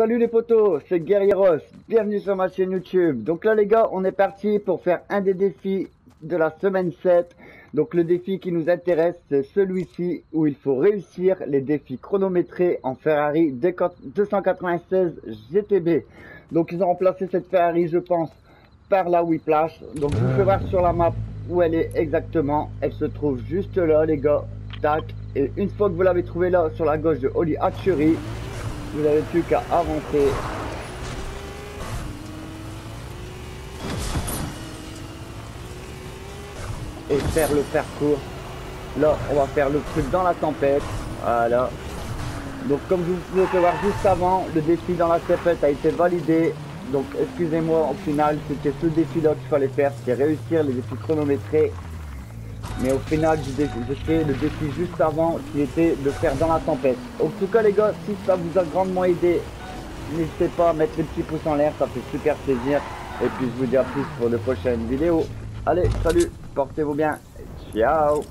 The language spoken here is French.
Salut les potos, c'est Guerrieros, bienvenue sur ma chaîne YouTube. Donc là les gars, on est parti pour faire un des défis de la semaine 7. Donc le défi qui nous intéresse, c'est celui-ci où il faut réussir les défis chronométrés en Ferrari 296 GTB. Donc ils ont remplacé cette Ferrari, je pense, par la Whiplash. Donc vous fais voir sur la map où elle est exactement. Elle se trouve juste là les gars. Tac. Et une fois que vous l'avez trouvé là, sur la gauche de Holly Hatchery, vous n'avez plus qu'à avancer. Et faire le parcours. Là, on va faire le truc dans la tempête. Voilà. Donc comme vous pouvez voir juste avant, le défi dans la tempête a été validé. Donc excusez-moi, au final, c'était ce défi-là qu'il fallait faire, c'était réussir les défis chronométrés. Mais au final, j'ai fait le défi juste avant, qui était de faire dans la tempête. En tout cas, les gars, si ça vous a grandement aidé, n'hésitez pas à mettre les petits pouces en l'air, ça fait super plaisir. Et puis, je vous dis à plus pour de prochaines vidéos. Allez, salut, portez-vous bien. Ciao